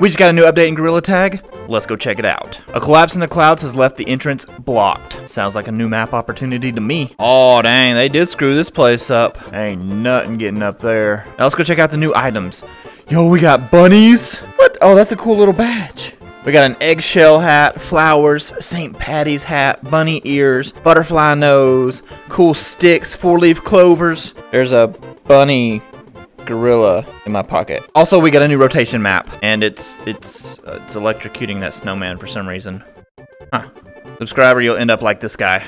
We just got a new update in Gorilla Tag. Let's go check it out. A collapse in the clouds has left the entrance blocked. Sounds like a new map opportunity to me. Oh, dang, they did screw this place up. Ain't nothing getting up there. Now let's go check out the new items. Yo, we got bunnies. What? Oh, that's a cool little badge. We got an eggshell hat, flowers, St. Patty's hat, bunny ears, butterfly nose, cool sticks, four-leaf clovers. There's a bunny gorilla in my pocket. Also, we got a new rotation map, and it's it's uh, it's electrocuting that snowman for some reason. Huh. Subscriber, you'll end up like this guy.